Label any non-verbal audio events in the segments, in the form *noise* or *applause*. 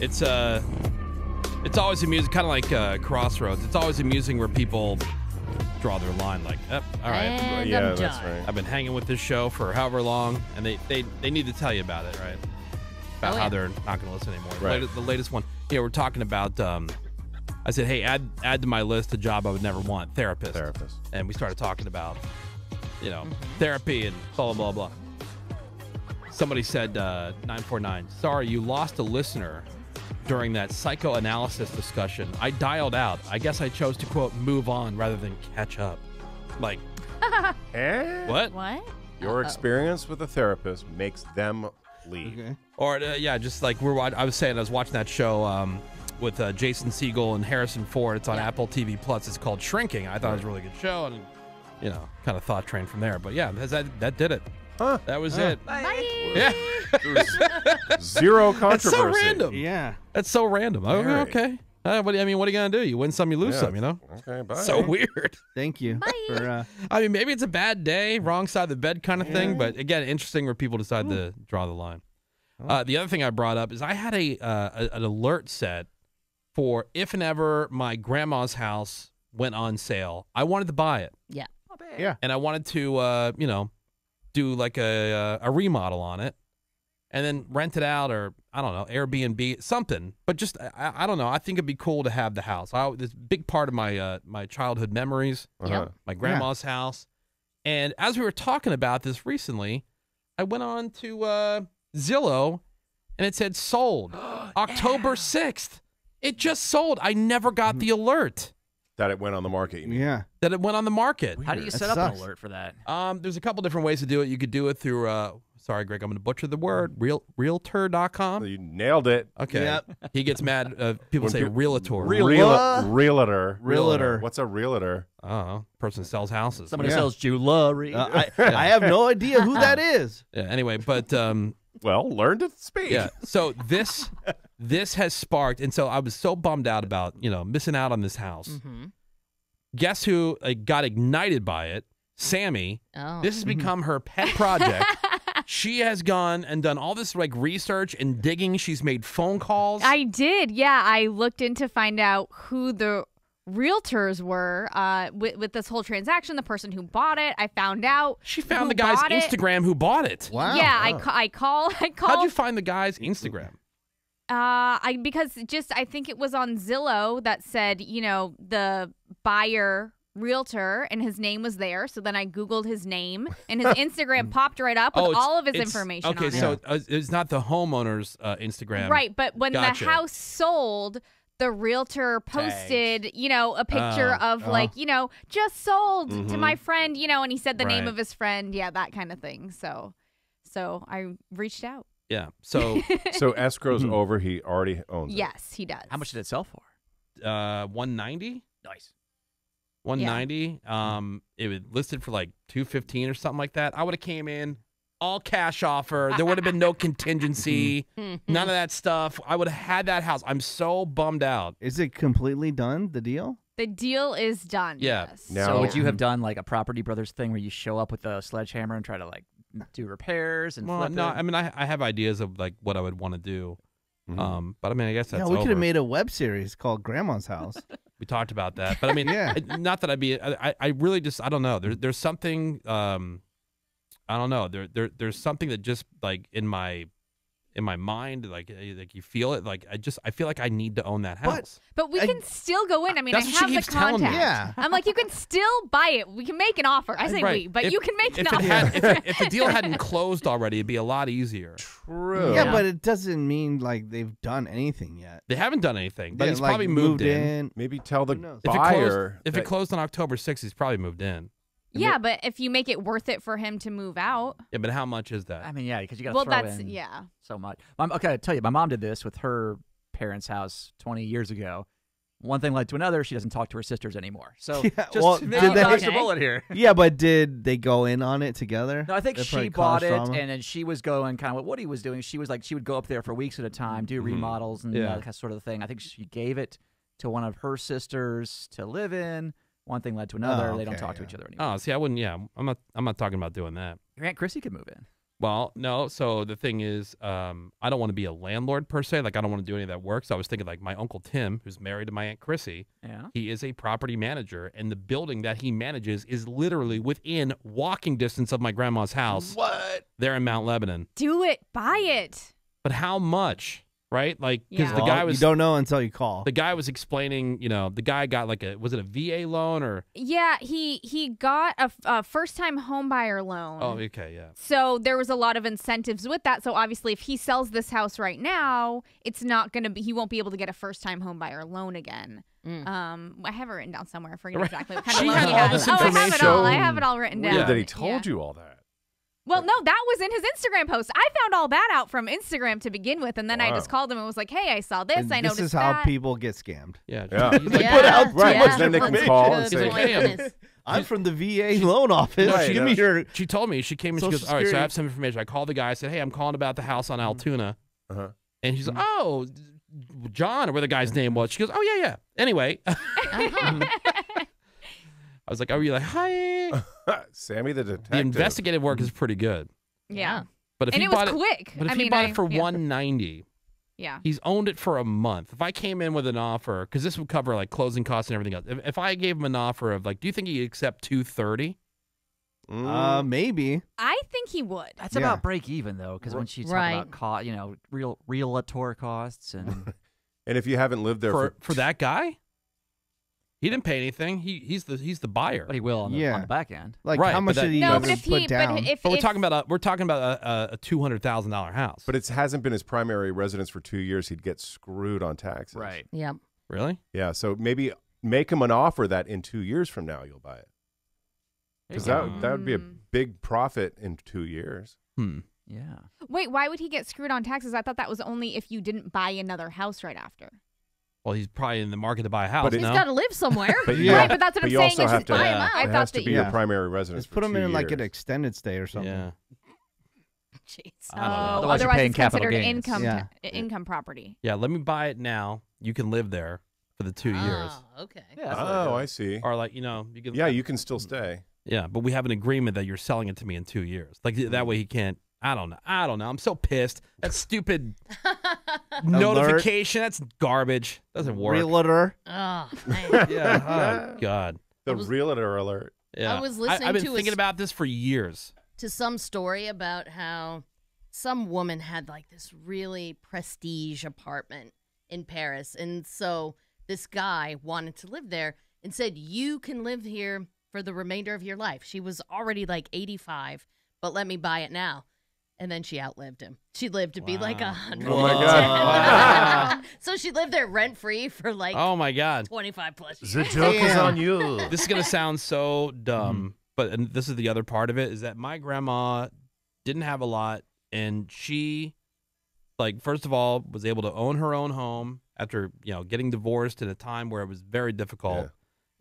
It's uh, it's always amusing, kind of like uh, Crossroads. It's always amusing where people draw their line, like, "Yep, all right, And yeah, I'm that's done. right. I've been hanging with this show for however long, and they they, they need to tell you about it, right? About Oh, how yeah. they're not going to listen anymore. The Right. latest- The latest one, yeah, we're talking about. Um, I said, hey, add add to my list a job I would never want, therapist. Therapist. And we started talking about, you know, Mm-hmm. therapy and blah blah blah blah. Somebody said uh, 949. Sorry, you lost a listener during that psychoanalysis discussion. I dialed out. I guess I chose to quote move on rather than catch up. Like *laughs* Eh? what? What? Your experience with a therapist makes them leave. Okay. Or uh, yeah, just like we're. I was saying, I was watching that show um, with uh, Jason Segel and Harrison Ford. It's on Yeah. Apple TV Plus. It's called Shrinking. I thought it was a really good show, and you know, kind of thought train from there. But yeah, that that did it. Huh. That was Huh. it. Bye. Yeah, *laughs* Zero that's controversy. so random. Yeah. That's so random. Okay, Very. okay. Uh, what do I mean, what are you gonna do? You win some, you lose Yeah. some. You know. Okay, bye. So weird. Thank you Bye. for uh, I mean, maybe it's a bad day, wrong side of the bed kind of thing. But again, interesting where people decide to draw the line. Uh, the other thing I brought up is I had a, uh, a an alert set for if and ever my grandma's house went on sale. I wanted to buy it, Yeah. yeah. and I wanted to, uh, you know, do like a uh, a remodel on it, and then rent it out or I don't know Airbnb something. But just I, I don't know. I think it'd be cool to have the house. I, this big part of my uh, my childhood memories Uh-huh. my grandma's house. And as we were talking about this recently, I went on to uh, Zillow and it said sold *gasps* *gasps* October 6th. It just sold. I never got the alert That it went on the market. You mean? Yeah. That it went on the market. How do you That set up sucks. an alert for that? Um, there's a couple different ways to do it. You could do it through, uh, sorry, Greg, I'm going to butcher the word, real, realtor.com. You nailed it. Okay. Yep. He gets mad. Uh, people When say peop- realtor. Real, What? realtor. Realtor. What's a realtor? I don't. Person sells houses. Someone who Yeah. sells jewelry. Uh, I, *laughs* I have no idea who *laughs* that is. Yeah, anyway, but um, Well, learn to speak. Yeah. *laughs* So this this has sparked, and so I was so bummed out about you know missing out on this house. Mm-hmm. Guess who uh, got ignited by it? Sammy. Oh. This has become her pet project. *laughs* she has gone and done all this like research and digging. She's made phone calls. I did. Yeah, I looked in to find out who the realtors were uh, with, with this whole transaction. The person who bought it, I found out. she found who the guy's bought it. Instagram who bought it. Wow. Yeah, I, ca- I call. *laughs* I called. How'd you find the guy's Instagram? Uh, I because just I think it was on Zillow that said you know the buyer realtor and his name was there. So then I googled his name and his *laughs* Instagram popped right up with Oh, it's- all of his it's- information. Okay, on so it. uh, it's not the homeowner's uh, Instagram. right, but when Gotcha. the house sold. The realtor posted, you know, a picture Oh, of like, you know, just sold to my friend, you know, and he said the name Right. of his friend, yeah, that kind of thing. So, so I reached out. Yeah. So So *laughs* escrow's Mhm. over. He already owns it. Yes, he does. How much did it sell for? uh, 190. Nice. 190 um it was listed for like 215 or something like that i would have came in all cash offer there would have been no *laughs* contingency none of that stuff i would have had that house i'm so bummed out Is it completely done, the deal? The deal is done. Yeah. Yes. Now- So would you have done like a Property Brothers thing where you show up with a sledgehammer and try to like do repairs and well flip no it? i mean I, I have ideas of like what i would want to do Mhm. um but i mean i guess that's yeah, we could have made a web series called Grandma's House. *laughs* we talked about that but i mean *laughs* Yeah. Not that i'd be I, I- I really just i don't know there, there's something um i don't know there, there there's something that just like in my in my mind like eh, like you feel it like i just i feel like i need to own that house But we I- can still go in. I mean, That's I what she have the keeps telling me. contact. Yeah. I'm like, you can still buy it. We can make an offer. I say Right. we, but If- you can make an if it offer. had if, it, if the deal *laughs* hadn't closed already it'd be a lot easier True. Yeah, Yeah. but it doesn't mean like they've done anything yet. they haven't done anything but Yeah, he's like, probably moved, in, in. Maybe tell the Who knows? if it buyer closed if that- it closed on october 6th he's probably moved in yeah, but if you make it worth it for him to move out, yeah but how much is that I mean, yeah, because you got to well, throw that's in yeah. so much. Mom, okay, I tell you, my mom did this with her parents' house 20 years ago. One thing led to another. She doesn't talk to her sisters anymore. So *laughs* Yeah, just well, did they- dodged a bullet here. Yeah, but did they go in on it together? No, I think That she bought it, drama? and then she was going kind of what Woody was doing. She was like, she would go up there for weeks at a time, do mm-hmm. remodels and Yeah. that sort of thing. I think she gave it to one of her sisters to live in. One thing led to another. Oh, they don't okay, talk to each other anymore. oh see i wouldn't yeah i'm not i'm not talking about doing that Your aunt Chrissy could move in. Well, no. So the thing is, um, I don't want to be a landlord per se. Like, I don't want to do any of that work. So I was thinking, like, my uncle Tim, who's married to my aunt Chrissy, Yeah. he is a property manager, and the building that he manages is literally within walking distance of my grandma's house. What? There in Mount Lebanon. Do it. Buy it. But how much? Right? Like, because Yeah. the guy was you don't know until you call. the guy was explaining. You know, the guy got like a was it a VA loan or? Yeah, he he got a first-time homebuyer loan. Oh, okay, yeah. So there was a lot of incentives with that. So obviously, if he sells this house right now, it's not going to be. He won't be able to get a first-time homebuyer loan again. Mm. Um, I have it written down somewhere. I forget exactly what *laughs* kind She of loan he all has. this Oh, I have it all. I have it all written down. Weird that he Yeah. told you all that. Well, no, that was in his Instagram post. I found all that out from Instagram to begin with, and then I Wow. just called him and was like, "Hey, I saw this. And I this noticed is how that." people get scammed. Yeah. Yeah. He's like, yeah. put out Right, yeah. because then they can call and Good say, like, "Hey, I'm- goodness. I'm from the VA loan office. Right, Give me yeah. your. She told me she came and she Social goes, "All right, so I Security. have some information." I called the guy. I said, "Hey, I'm calling about the house on Altoona," Uh-huh. and he's like, "Oh, John, or where the guy's name was." She goes, "Oh yeah, yeah." Anyway, *laughs* *laughs* *laughs* I was like, "Are you like hi?" *laughs* Sammy the detective. The investigative work is pretty good, yeah, but if and he it was bought quick. but if I he mean, bought I- it for yeah. 190, yeah. he's owned it for a month. If I came in with an offer, because this would cover like closing costs and everything else. If, if I gave him an offer of like, do you think he'd accept 230? Mm. Uh, maybe. I think he would. That's Yeah. about break even though, because when she talks Right. about cost, you know, real realtor costs and *laughs* and if you haven't lived there for for, for that guy. He didn't pay anything. He he's the he's the buyer. but he will on the, Yeah. on the back end. Like, Right, how much that- did he No, but if put he, down? but if But we're if- talking about a we're talking about a, a, a two hundred thousand dollar house. but it hasn't been his primary residence for two years, he'd get screwed on taxes. Right. Yep. really? Yeah. So maybe make him an offer that in two years from now you'll buy it. Because that that would be a Mm. big profit in two years. Hmm. yeah. Wait, why would he get screwed on taxes? I thought that was only if you didn't buy another house right after. Well, he's probably in the market to buy a house. But it- He's no? got to live somewhere. But *laughs* Yeah. Right, but that's what but I'm saying. also is have to. buy 'em Yeah. out. I it thought has to be you. your primary residence. Just for put him two in like an extended stay or something. yeah. *laughs* Jeez. I don't know. Oh, Otherwise otherwise paying it's capital considered gains. income Yeah. ta- income property. Yeah. Let me buy it now. You can live there for the two years, Ah, okay. Yeah, that's what they're Oh. I see. or like you know you can. Yeah, you can still stay. Yeah, but we have an agreement that you're selling it to me in two years. Like that way he can't. I don't know. I don't know. I'm so pissed. That stupid *laughs* notification. That's garbage. Doesn't work. Realtor. Oh, man. *laughs* yeah. Oh God. The I was- realtor alert. Yeah. I was listening I, listening have been to thinking s- about this for years. to some story about how some woman had like this really prestige apartment in Paris. And so this guy wanted to live there and said, You can live here for the remainder of your life. She was already like 85, but let me buy it now. And then she outlived him. She lived to be like a hundred. Oh my God. *laughs* so she lived there rent free for like Oh my God. 25 plus years. The joke is on *laughs* you. This is gonna sound so dumb, but and this is the other part of it is that my grandma didn't have a lot, and she, like, first of all, was able to own her own home after you know getting divorced at a time where it was very difficult.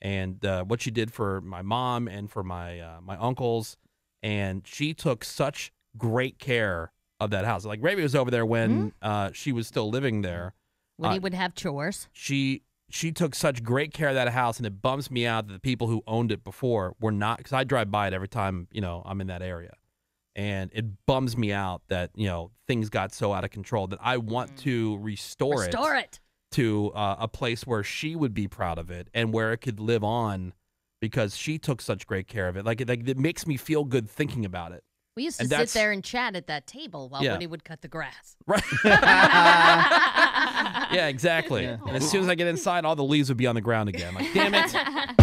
And uh, what she did for my mom and for my uh, my uncles, and she took such great care of that house. Like Ravey was over there when uh, she was still living there When he Uh, would have chores. she she took such great care of that house, and it bums me out that the people who owned it before were not. Because I drive by it every time you know I'm in that area, and it bums me out that you know things got so out of control that I want to restore, Restore it, it. to uh, a place where she would be proud of it and where it could live on because she took such great care of it. Like it, like it makes me feel good thinking about it. We used to And sit that's- there and chat at that table while Yeah. Woody would cut the grass. *laughs* Right. *laughs* yeah, exactly. Yeah. And as soon as I get inside, all the leaves would be on the ground again. Like, damn it. *laughs*